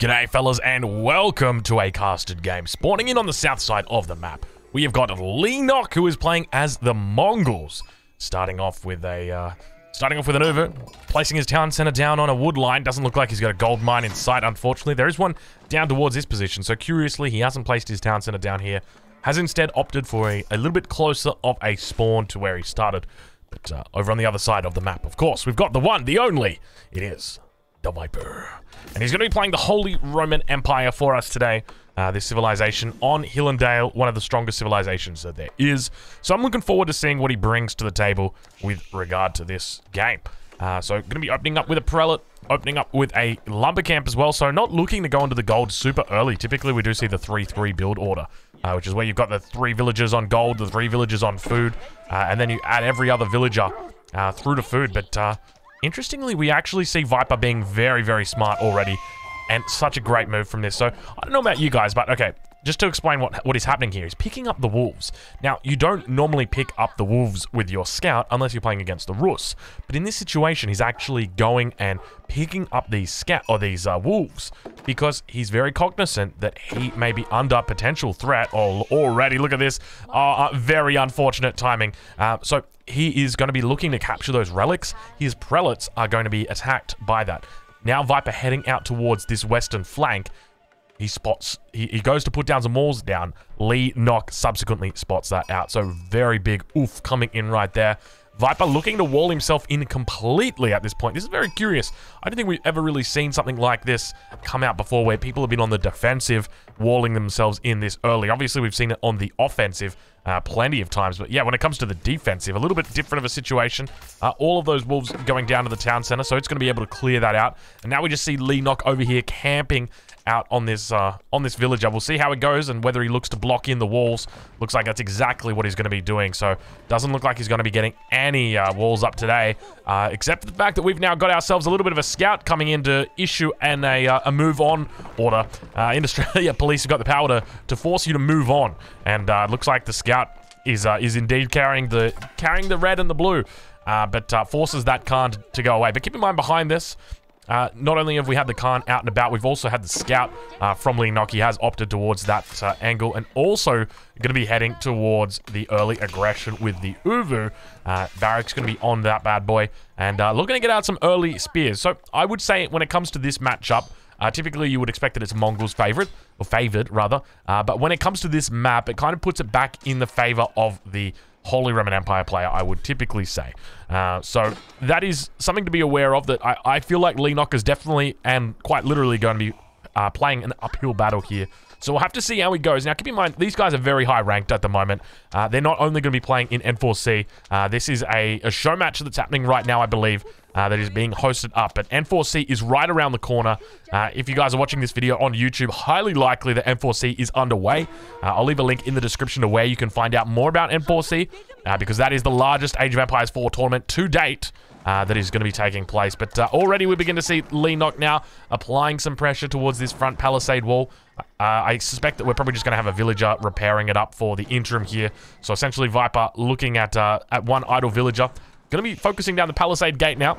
G'day fellas and welcome to a casted game. Spawning in on the south side of the map, we have got Leenock who is playing as the Mongols. Starting off with a, uh, starting off with an Ovoo, placing his town center down on a wood line. Doesn't look like he's got a gold mine in sight, unfortunately. There is one down towards his position, so curiously he hasn't placed his town center down here. Has instead opted for a, a little bit closer of a spawn to where he started. But uh, over on the other side of the map, of course, we've got the one, the only. It is the Viper. And he's going to be playing the Holy Roman Empire for us today. Uh, this civilization on Hill and Dale, one of the strongest civilizations that there is. So I'm looking forward to seeing what he brings to the table with regard to this game. Uh, so going to be opening up with a prelate, opening up with a lumber camp as well. So not looking to go into the gold super early. Typically we do see the 3-3 build order, uh, which is where you've got the three villagers on gold, the three villagers on food, uh, and then you add every other villager uh, through to food. But uh, Interestingly, we actually see Viper being very, very smart already. And such a great move from this. So, I don't know about you guys, but okay. Just to explain what, what is happening here is picking up the wolves. Now, you don't normally pick up the wolves with your scout unless you're playing against the Rus. But in this situation, he's actually going and picking up these scout or these uh, wolves because he's very cognizant that he may be under potential threat or already. Look at this. Uh, uh, very unfortunate timing. Uh, so he is going to be looking to capture those relics. His prelates are going to be attacked by that. Now Viper heading out towards this western flank. He spots, he, he goes to put down some walls down. Leenock subsequently spots that out. So very big oof coming in right there. Viper looking to wall himself in completely at this point. This is very curious. I don't think we've ever really seen something like this come out before where people have been on the defensive, walling themselves in this early. Obviously, we've seen it on the offensive uh, plenty of times. But yeah, when it comes to the defensive, a little bit different of a situation. Uh, all of those wolves going down to the town center, so it's going to be able to clear that out. And now we just see Leenock over here camping out on this uh, on this villager. We'll see how it goes and whether he looks to block in the walls. Looks like that's exactly what he's going to be doing. So doesn't look like he's going to be getting any uh, walls up today, uh, except for the fact that we've now got ourselves a little bit of a scout coming in to issue and a, uh, a move on order. Uh, in Australia, police have got the power to, to force you to move on, and uh, looks like the scout is is indeed carrying the carrying the red and the blue. Uh, but uh, forces that Khan to go away. But keep in mind behind this, uh, not only have we had the Khan out and about, we've also had the Scout uh, from Leenock. He has opted towards that uh, angle and also going to be heading towards the early aggression with the Ovoo. Uh, Barrack's going to be on that bad boy and uh, looking to get out some early spears. So I would say when it comes to this matchup, uh, typically, you would expect that it's Mongols' favorite, or favored, rather. Uh, but when it comes to this map, it kind of puts it back in the favor of the Holy Roman Empire player, I would typically say. Uh, so that is something to be aware of that I, I feel like Leenock is definitely and quite literally going to be uh, playing an uphill battle here. So we'll have to see how he goes. Now, keep in mind, these guys are very high ranked at the moment. Uh, they're not only going to be playing in N4C. Uh, this is a, a, show match that's happening right now, I believe, uh, that is being hosted up. But N4C is right around the corner. Uh, if you guys are watching this video on YouTube, highly likely that N4C is underway. Uh, I'll leave a link in the description to where you can find out more about N4C, uh, because that is the largest Age of Empires 4 tournament to date uh, that is going to be taking place. But uh, already we begin to see Leenock now applying some pressure towards this front palisade wall. Uh, I suspect that we're probably just going to have a villager repairing it up for the interim here. So essentially Viper looking at, uh, at one idle villager. Going to be focusing down the palisade gate now.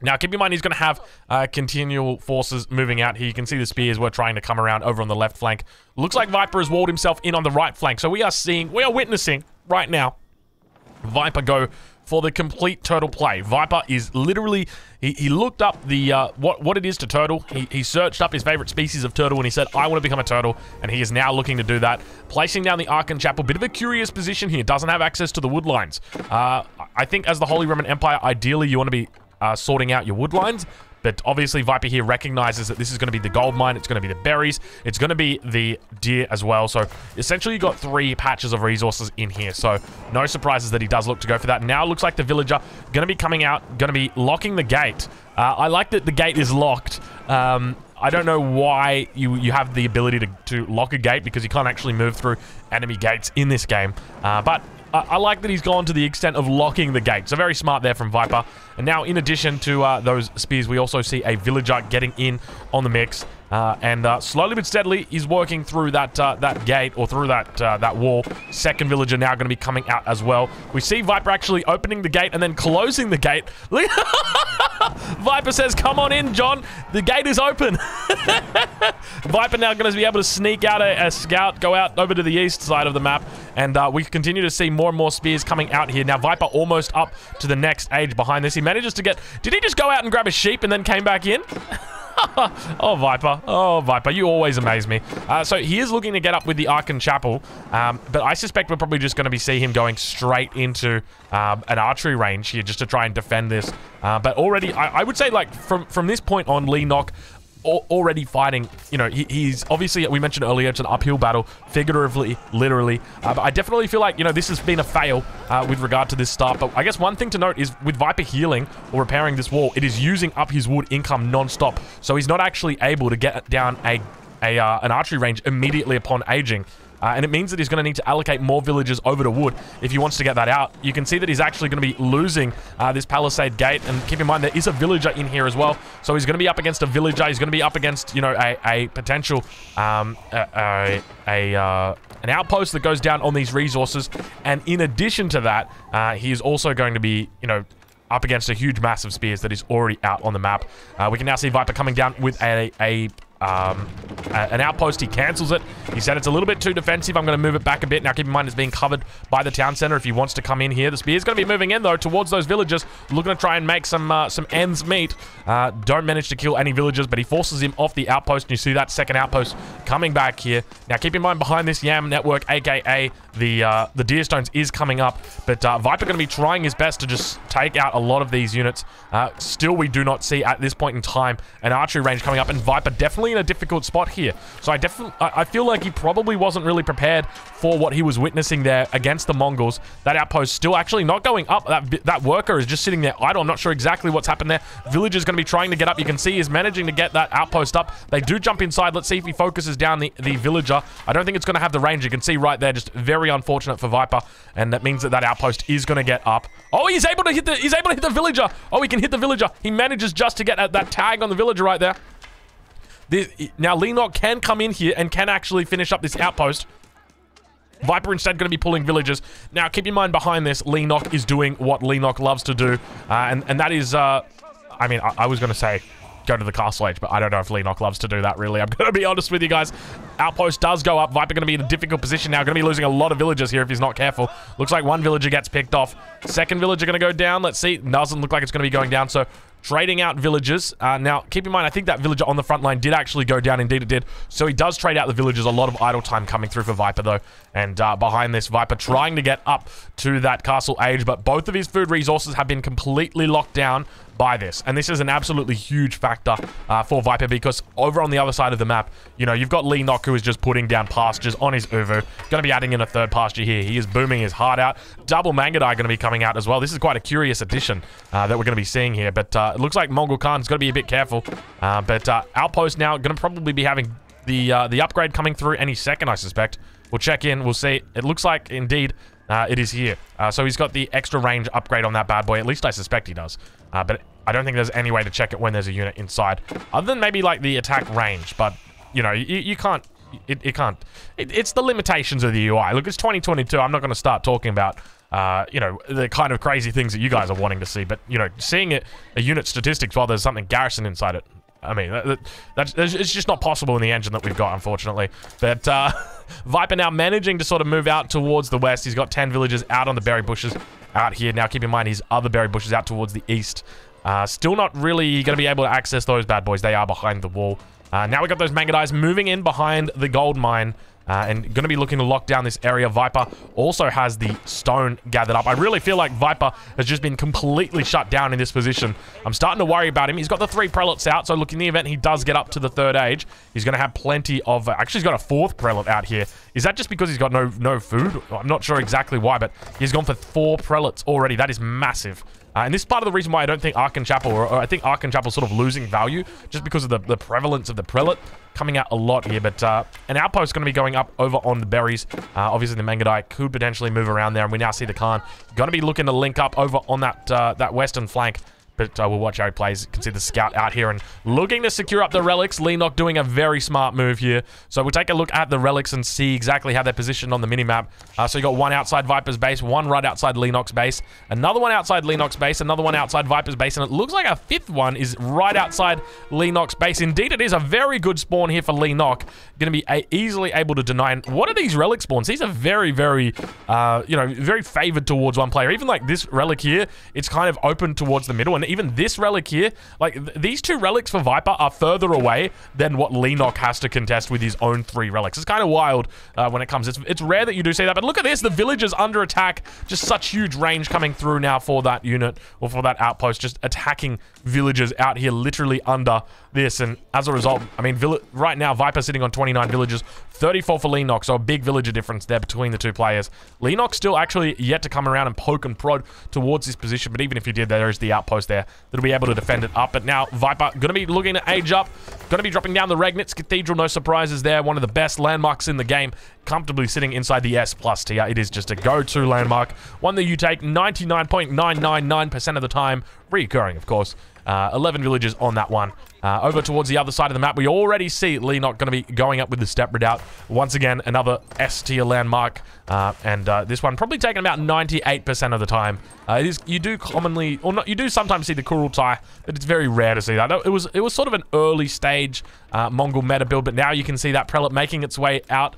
Now, keep in mind, he's going to have uh, continual forces moving out here. You can see the spears were trying to come around over on the left flank. Looks like Viper has walled himself in on the right flank. So we are seeing, we are witnessing right now Viper go for the complete turtle play. Viper is literally, he, he looked up the uh, what, what it is to turtle. He, he searched up his favorite species of turtle and he said, I want to become a turtle. And he is now looking to do that. Placing down the Aachen Chapel. Bit of a curious position here. Doesn't have access to the wood lines. Uh, I think as the Holy Roman Empire, ideally you want to be uh, sorting out your wood lines. But obviously Viper here recognizes that this is going to be the gold mine, it's going to be the berries, it's going to be the deer as well. So essentially you got three patches of resources in here. So no surprises that he does look to go for that. Now looks like the villager going to be coming out, going to be locking the gate. Uh, I like that the gate is locked. Um, I don't know why you, you have the ability to, to lock a gate because you can't actually move through enemy gates in this game. Uh, but I, like that he's gone to the extent of locking the gate. So very smart there from Viper. And now, in addition to uh, those spears, we also see a villager getting in on the mix. Uh, and uh, slowly but steadily, he's working through that uh, that gate or through that uh, that wall. Second villager now going to be coming out as well. We see Viper actually opening the gate and then closing the gate. Viper says, "Come on in, John. The gate is open." Viper now going to be able to sneak out a, a, scout, go out over to the east side of the map, and uh, we continue to see more and more spears coming out here. Now Viper almost up to the next age behind this. He manages to get. Did he just go out and grab a sheep and then came back in? oh, Viper. Oh, Viper. You always amaze me. Uh, so he is looking to get up with the Aachen Chapel, um, but I suspect we're probably just going to be see him going straight into um, an archery range here just to try and defend this. Uh, but already, I, I, would say, like, from, from this point on, Leenock already fighting. You know, he, he's obviously, we mentioned earlier, it's an uphill battle, figuratively, literally. Uh, but I definitely feel like, you know, this has been a fail uh, with regard to this start. But I guess one thing to note is with Viper healing or repairing this wall, it is using up his wood income non-stop. So he's not actually able to get down a, a uh, an archery range immediately upon aging. Uh, and it means that he's going to need to allocate more villagers over to wood if he wants to get that out. You can see that he's actually going to be losing uh, this palisade gate. And keep in mind, there is a villager in here as well. So he's going to be up against a villager. He's going to be up against, you know, a, a potential, um, a, a, a uh, an outpost that goes down on these resources. And in addition to that, uh, he is also going to be, you know, up against a huge mass of spears that is already out on the map. Uh, we can now see Viper coming down with a, a um, an outpost. He cancels it. He said it's a little bit too defensive. I'm going to move it back a bit. Now, keep in mind, it's being covered by the town center if he wants to come in here. The spear is going to be moving in, though, towards those villagers, looking to try and make some uh, some ends meet. Uh, don't manage to kill any villagers, but he forces him off the outpost, and you see that second outpost coming back here. Now, keep in mind, behind this Yam network, a.k.a. the uh, the Deerstones, is coming up, but uh, Viper going to be trying his best to just take out a lot of these units. Uh, still, we do not see, at this point in time, an archery range coming up, and Viper definitely in a difficult spot here. So I definitely, I feel like he probably wasn't really prepared for what he was witnessing there against the Mongols. That outpost still actually not going up. That that worker is just sitting there idle. I'm not sure exactly what's happened there. Villager's going to be trying to get up. You can see he's managing to get that outpost up. They do jump inside. Let's see if he focuses down the, the villager. I don't think it's going to have the range. You can see right there, just very unfortunate for Viper. And that means that that outpost is going to get up. Oh, he's able to hit the, he's able to hit the villager. Oh, he can hit the villager. He manages just to get that tag on the villager right there. This, now, Leenock can come in here and can actually finish up this outpost. Viper instead going to be pulling villagers. Now, keep in mind behind this, Leenock is doing what Leenock loves to do. Uh, and, and that is, uh, I mean, I, I was going to say go to the castle age, but I don't know if Leenock loves to do that, really. I'm going to be honest with you guys. Outpost does go up. Viper going to be in a difficult position now. Going to be losing a lot of villagers here if he's not careful. Looks like one villager gets picked off. Second villager going to go down. Let's see. Doesn't look like it's going to be going down, so trading out villagers. Uh, now, keep in mind, I think that villager on the front line did actually go down. Indeed, it did. So he does trade out the villagers. A lot of idle time coming through for Viper, though. And uh, behind this, Viper trying to get up to that castle age, but both of his food resources have been completely locked down by this. And this is an absolutely huge factor uh, for Viper because over on the other side of the map, you know, you've got Leenock who is just putting down pastures on his Ovoo. Going to be adding in a third pasture here. He is booming his heart out. Double Mangudai going to be coming out as well. This is quite a curious addition uh, that we're going to be seeing here. But uh, it looks like Mongol Khan's got to be a bit careful. Uh, but uh, Outpost now going to probably be having the, uh, the upgrade coming through any second, I suspect. We'll check in. We'll see. It looks like, indeed, uh, it is here. Uh, so he's got the extra range upgrade on that bad boy. At least I suspect he does. Uh, but I don't think there's any way to check it when there's a unit inside. Other than maybe like the attack range. But, you know, you, you can't... It, it can't... It, it's the limitations of the UI. Look, it's 2022. I'm not going to start talking about... Uh, you know, the kind of crazy things that you guys are wanting to see. But, you know, seeing it, a unit statistics while there's something garrison inside it, I mean, that, that's, it's just not possible in the engine that we've got, unfortunately. But uh, Viper now managing to sort of move out towards the west. He's got 10 villagers out on the berry bushes out here. Now, keep in mind, his other berry bushes out towards the east. Uh, still not really going to be able to access those bad boys. They are behind the wall. Uh, now we got those Mangudais moving in behind the gold mine. Uh, and going to be looking to lock down this area. Viper also has the stone gathered up. I really feel like Viper has just been completely shut down in this position. I'm starting to worry about him. He's got the three prelates out, so look, in the event he does get up to the third age, he's going to have plenty of... Uh, actually, he's got a fourth prelate out here. Is that just because he's got no, no food? I'm not sure exactly why, but he's gone for four prelates already. That is massive. Uh, and this is part of the reason why I don't think Aachen Chapel, or, or I think Aachen Chapel sort of losing value, just because of the, the prevalence of the prelate coming out a lot here. But uh, an outpost is going to be going up over on the berries. Uh, obviously, the Mangudai could potentially move around there, and we now see the Khan going to be looking to link up over on that uh, that western flank but uh, we'll watch how he plays. You can see the scout out here and looking to secure up the relics. Leenock doing a very smart move here. So we'll take a look at the relics and see exactly how they're positioned on the minimap. Uh, so you got one outside Viper's base, one right outside Leenock's base, another one outside Leenock's base, another one outside Viper's base, and it looks like a fifth one is right outside Leenock's base. Indeed, it is a very good spawn here for Leenock. Going to be easily able to deny. And what are these relic spawns? These are very, very, uh, you know, very favored towards one player. Even like this relic here, it's kind of open towards the middle. And even this relic here, like th these two relics for Viper are further away than what Leenock has to contest with his own three relics. It's kind of wild uh, when it comes. It's, it's rare that you do see that. But look at this. The village is under attack. Just such huge range coming through now for that unit or for that outpost. Just attacking villagers out here literally under this. And as a result, I mean, right now, Viper sitting on 29 villagers, 34 for Leenock, so a big villager difference there between the two players. Leenock still actually yet to come around and poke and prod towards this position, but even if he did, there is the outpost there that'll be able to defend it up. But now, Viper going to be looking to age up, going to be dropping down the Regnitz Cathedral, no surprises there, one of the best landmarks in the game, comfortably sitting inside the S plus tier. It is just a go-to landmark, one that you take 99.999% of the time, recurring, of course. Uh, 11 villagers on that one. Uh, over towards the other side of the map, we already see Leenock going to be going up with the Steppe Redoubt. Once again, another S tier landmark. Uh, and uh, this one probably taken about 98% of the time. Uh, you do commonly, or not, you do sometimes see the Kurultai, but it's very rare to see that. It was, it was sort of an early stage uh, Mongol meta build, but now you can see that Prelate making its way out.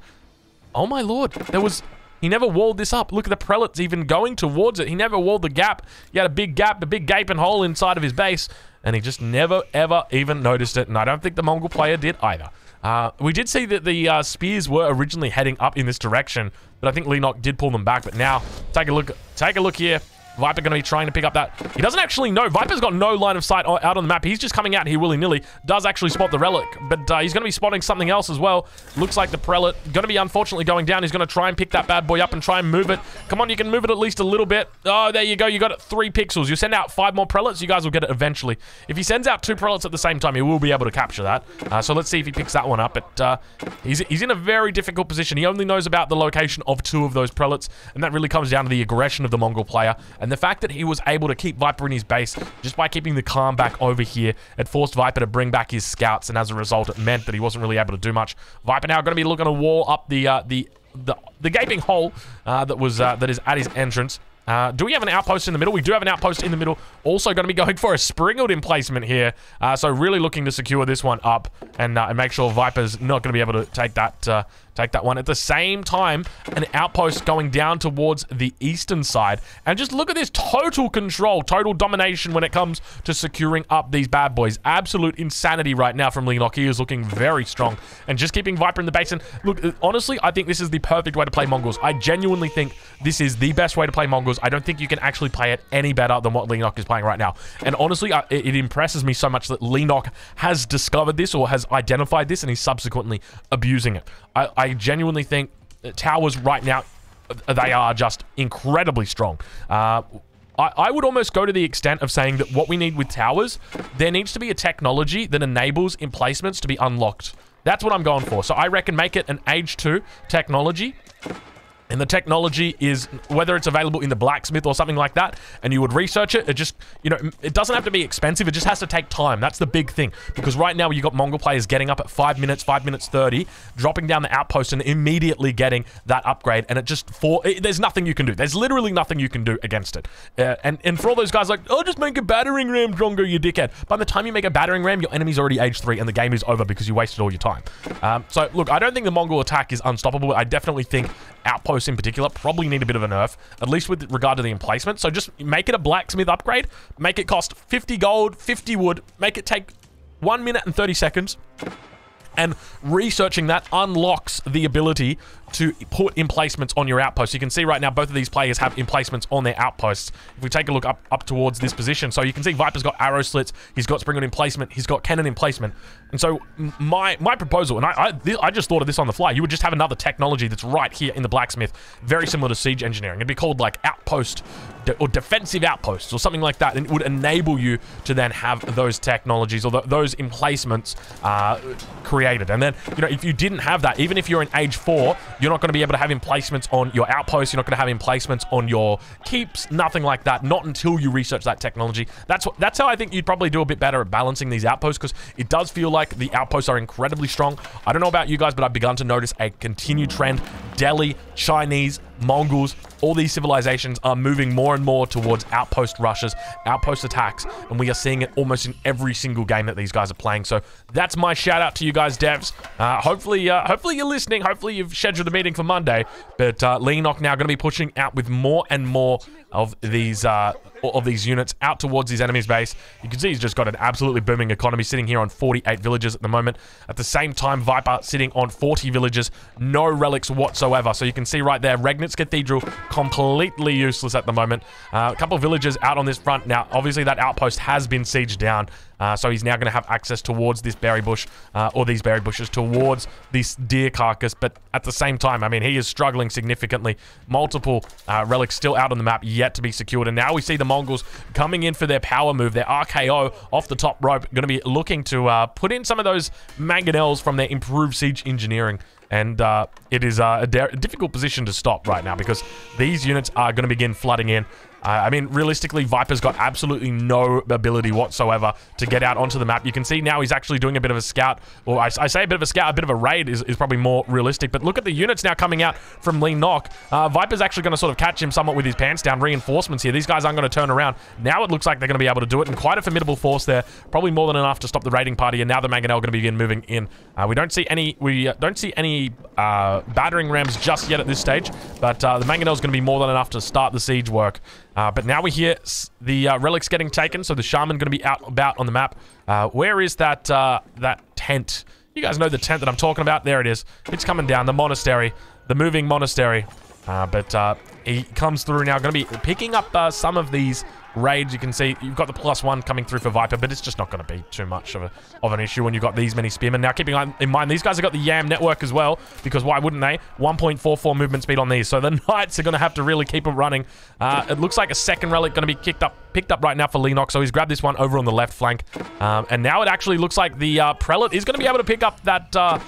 Oh my lord, there was he never walled this up. Look at the prelates even going towards it. He never walled the gap. He had a big gap, a big gaping hole inside of his base, and he just never, ever even noticed it. And I don't think the Mongol player did either. Uh, we did see that the uh, spears were originally heading up in this direction, but I think Leenock did pull them back. But now, take a look. Take a look here. Viper going to be trying to pick up that. He doesn't actually know. Viper's got no line of sight out on the map. He's just coming out here willy-nilly. Does actually spot the relic, but uh, he's going to be spotting something else as well. Looks like the prelate going to be unfortunately going down. He's going to try and pick that bad boy up and try and move it. Come on, you can move it at least a little bit. Oh, there you go. You got it three pixels. You send out five more prelates, you guys will get it eventually. If he sends out two prelates at the same time, he will be able to capture that. Uh, so let's see if he picks that one up. But uh, he's, he's in a very difficult position. He only knows about the location of two of those prelates, and that really comes down to the aggression of the Mongol player and the fact that he was able to keep Viper in his base just by keeping the Khan back over here. It forced Viper to bring back his scouts, and as a result, it meant that he wasn't really able to do much. Viper now going to be looking to wall up the uh, the the, the gaping hole uh, that was uh, that is at his entrance. Uh, do we have an outpost in the middle? We do have an outpost in the middle. Also going to be going for a Springald emplacement here. Uh, so really looking to secure this one up and, uh, and make sure Viper's not going to be able to take that uh, Take that one. At the same time, an outpost going down towards the eastern side. And just look at this total control, total domination when it comes to securing up these bad boys. Absolute insanity right now from Leenock. He is looking very strong. And just keeping Viper in the basin. Look, uh, honestly, I think this is the perfect way to play Mongols. I genuinely think this is the best way to play Mongols. I don't think you can actually play it any better than what Leenock is playing right now. And honestly, it, impresses me so much that Leenock has discovered this or has identified this and he's subsequently abusing it. I, I genuinely think towers right now, they are just incredibly strong. Uh, I, I would almost go to the extent of saying that what we need with towers, there needs to be a technology that enables emplacements to be unlocked. That's what I'm going for. So I reckon make it an age 2 technology and the technology is whether it's available in the blacksmith or something like that and you would research it it just you know it doesn't have to be expensive it just has to take time. That's the big thing. Because right now you've got mongol players getting up at 5 minutes 5 minutes 30 dropping down the outpost and immediately getting that upgrade and it just for it, there's nothing you can do. There's literally nothing you can do against it. Uh, and and for all those guys like oh just make a battering ram Drongo, you dickhead. By the time you make a battering ram your enemy's already age 3 and the game is over because you wasted all your time. Um, so look I don't think the mongol attack is unstoppable. I definitely think outposts in particular probably need a bit of a nerf, at least with regard to the emplacement. So just make it a blacksmith upgrade, make it cost 50 gold, 50 wood, make it take 1 minute and 30 seconds, and researching that unlocks the ability to put emplacements on your outposts. You can see right now both of these players have emplacements on their outposts. If we take a look up, up towards this position, so you can see Viper's got arrow slits, he's got spring emplacement, he's got cannon emplacement. And so my my proposal, and I, I, I just thought of this on the fly, you would just have another technology that's right here in the blacksmith, very similar to siege engineering. It'd be called like outpost or defensive outposts or something like that, and it would enable you to then have those technologies or those emplacements uh, created. And then, you know, if you didn't have that, even if you're in age four, You're not going to be able to have emplacements on your outposts. You're not going to have emplacements on your keeps. Nothing like that. Not until you research that technology. That's what, that's how I think you'd probably do a bit better at balancing these outposts because it does feel like the outposts are incredibly strong. I don't know about you guys, but I've begun to notice a continued trend. Delhi, Chinese, Mongols, all these civilizations are moving more and more towards outpost rushes, outpost attacks, and we are seeing it almost in every single game that these guys are playing. So that's my shout out to you guys, devs. Uh, hopefully, uh, hopefully you're listening. Hopefully you've scheduled a meeting for Monday. But uh, Leenock now going to be pushing out with more and more of these uh, of these units out towards his enemy's base. You can see he's just got an absolutely booming economy sitting here on 48 villages at the moment. At the same time, Viper sitting on 40 villages, no relics whatsoever. So you can see right there, Regnitz Cathedral completely useless at the moment. Uh, a couple of villages out on this front. Now, obviously that outpost has been sieged down. Uh, so he's now going to have access towards this berry bush, uh, or these berry bushes, towards this deer carcass. But at the same time, I mean, he is struggling significantly. Multiple uh, relics still out on the map, yet to be secured. And now we see the Mongols coming in for their power move, their RKO off the top rope, going to be looking to uh, put in some of those mangonels from their improved siege engineering. And uh, it is uh, a, a difficult position to stop right now because these units are going to begin flooding in. Uh, I mean, realistically, Viper's got absolutely no ability whatsoever to get out onto the map. You can see now he's actually doing a bit of a scout. Or I, I say a bit of a scout, a bit of a raid is, is, probably more realistic. But look at the units now coming out from Leenock. Uh, Viper's actually going to sort of catch him somewhat with his pants down. Reinforcements here. These guys aren't going to turn around. Now it looks like they're going to be able to do it. And quite a formidable force there. Probably more than enough to stop the raiding party. And now the Mangonel going to begin moving in. Uh, we don't see any we uh, don't see any uh, battering rams just yet at this stage. But uh, the Mangonel is going to be more than enough to start the siege work. Uh, but now we hear the uh, relics getting taken, so the shaman going to be out about on the map. Uh, where is that uh, that tent? You guys know the tent that I'm talking about. There it is. It's coming down. The monastery, the moving monastery. Uh, but uh, he comes through now. Going to be picking up some of these raids. You can see you've got the plus one coming through for Viper, but it's just not going to be too much of, a, of an issue when you've got these many spearmen. Now, keeping in mind, these guys have got the YAM network as well, because why wouldn't they? 1.44 movement speed on these. So the Knights are going to have to really keep them running. Uh, it looks like a second relic going to be kicked up, picked up right now for Leenox, so he's grabbed this one over on the left flank. Um, and now it actually looks like the uh, Prelate is going to be able to pick up that... Uh,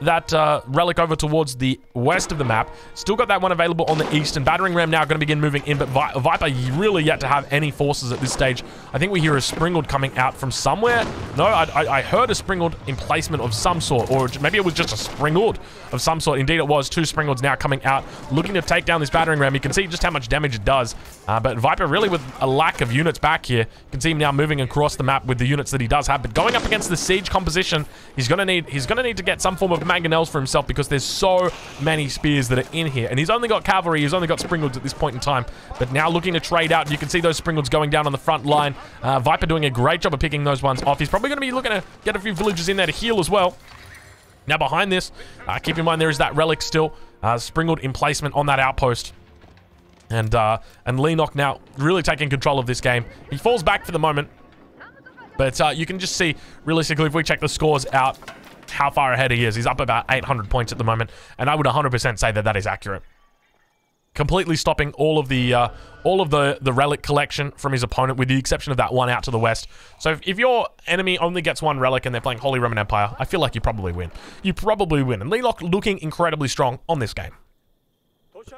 that uh, relic over towards the west of the map. Still got that one available on the east, and Battering Ram now going to begin moving in, but Vi Viper really yet to have any forces at this stage. I think we hear a Springald coming out from somewhere. No, I, I, I heard a Springald emplacement of some sort, or maybe it was just a Springald of some sort. Indeed, it was two Springalds now coming out, looking to take down this Battering Ram. You can see just how much damage it does, uh, but Viper really with a lack of units back here. You can see him now moving across the map with the units that he does have, but going up against the siege composition, he's going to need he's going to need to get some form of mangonels for himself because there's so many spears that are in here. And he's only got cavalry. He's only got Springalds at this point in time. But now looking to trade out. You can see those Springalds going down on the front line. Uh, Viper doing a great job of picking those ones off. He's probably going to be looking to get a few villagers in there to heal as well. Now behind this, uh, keep in mind there is that relic still. Uh, Springald emplacement on that outpost. And uh, and Leenock now really taking control of this game. He falls back for the moment. But uh, you can just see, realistically, if we check the scores out, how far ahead he is. He's up about 800 points at the moment, and I would 100% say that that is accurate. Completely stopping all of the uh, all of the the relic collection from his opponent, with the exception of that one out to the west. So if, if your enemy only gets one relic and they're playing Holy Roman Empire, I feel like you probably win. You probably win. And Leenock looking incredibly strong on this game.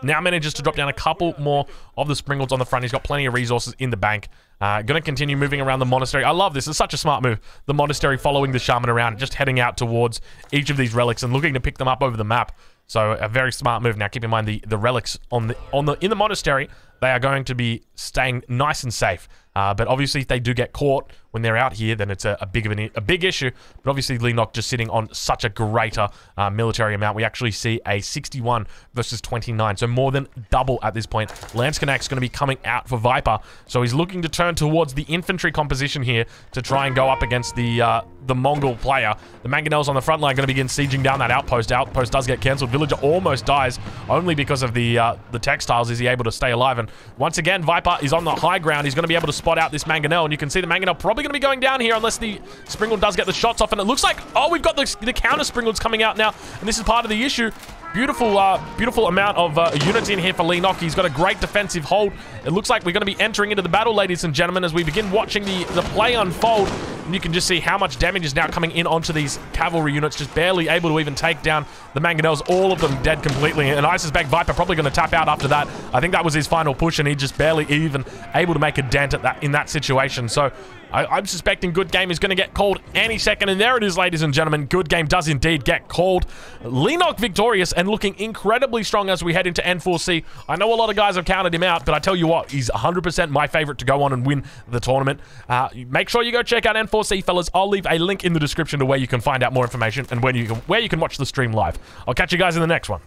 Now manages to drop down a couple more of the Springalds on the front. He's got plenty of resources in the bank. Uh, going to continue moving around the monastery. I love this. It's such a smart move. The monastery following the shaman around, just heading out towards each of these relics and looking to pick them up over the map. So a very smart move. Now keep in mind the, the relics on the on the in the monastery, they are going to be staying nice and safe. Uh, but obviously, if they do get caught when they're out here, then it's a, a big of an, a big issue. But obviously, Leenock just sitting on such a greater uh, military amount. We actually see a 61 versus 29, so more than double at this point. Landsknechts going to be coming out for Viper, so he's looking to turn towards the infantry composition here to try and go up against the uh, the Mongol player. The Mangonels on the front line are going to begin sieging down that outpost. Outpost does get cancelled. Villager almost dies only because of the uh, the textiles. Is he able to stay alive? And once again, Viper is on the high ground. He's going to be able to spot out this Mangonel, and you can see the Mangonel probably going to be going down here unless the Springald does get the shots off. And it looks like, oh, we've got the, the counter Springalds coming out now, and this is part of the issue. Beautiful, uh, beautiful amount of uh, units in here for Leenock. He's got a great defensive hold. It looks like we're going to be entering into the battle, ladies and gentlemen, as we begin watching the, the play unfold. And you can just see how much damage is now coming in onto these cavalry units, just barely able to even take down the Mangonels. All of them dead completely. And Isis Back Viper probably going to tap out after that. I think that was his final push, and he just barely even able to make a dent at that in that situation. So I, am suspecting Good Game is going to get called any second. And there it is, ladies and gentlemen. Good Game does indeed get called. Leenock victorious and looking incredibly strong as we head into N4C. I know a lot of guys have counted him out, but I tell you what, he's 100% my favorite to go on and win the tournament. Uh, make sure you go check out N4C, fellas. I'll leave a link in the description to where you can find out more information and when you can, where you can watch the stream live. I'll catch you guys in the next one.